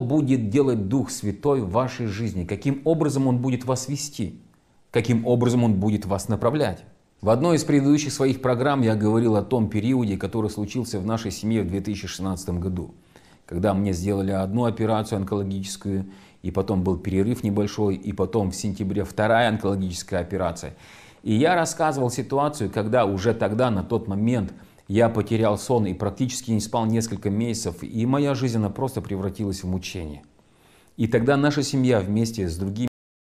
будет делать Дух Святой в вашей жизни? Каким образом Он будет вас вести? Каким образом Он будет вас направлять? В одной из предыдущих своих программ я говорил о том периоде, который случился в нашей семье в 2016 году, когда мне сделали одну операцию онкологическую, и потом был перерыв небольшой, и потом в сентябре вторая онкологическая операция. И я рассказывал ситуацию, когда уже тогда, на тот момент, я потерял сон и практически не спал несколько месяцев, и моя жизнь она просто превратилась в мучение. И тогда наша семья вместе с другими